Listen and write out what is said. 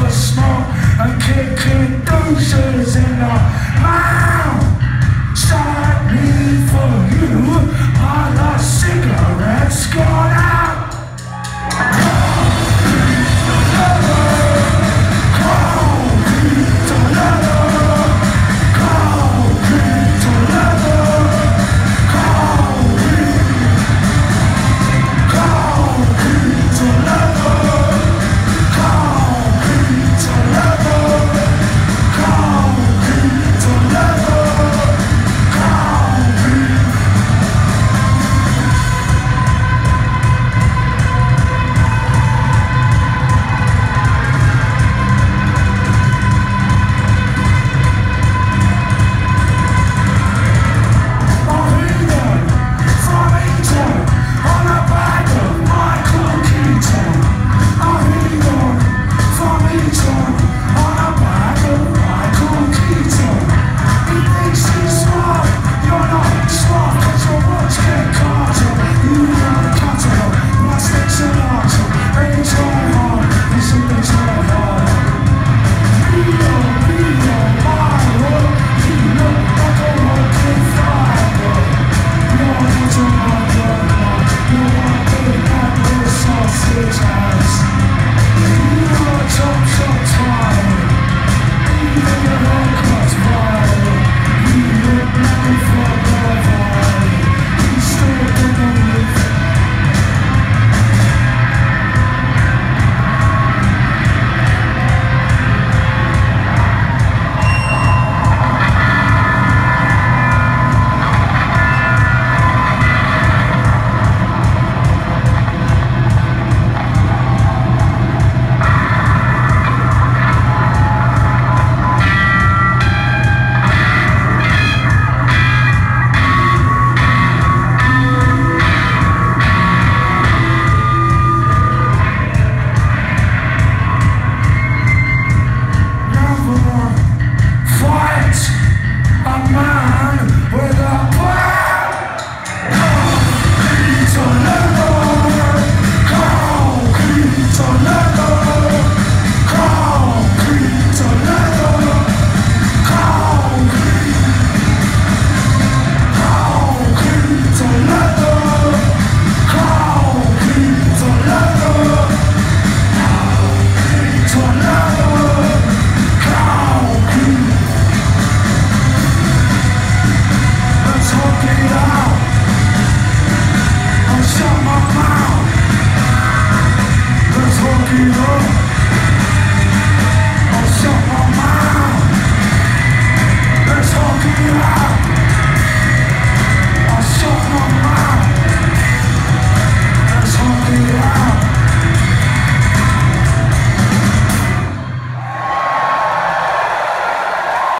for small and kicking doses in the. You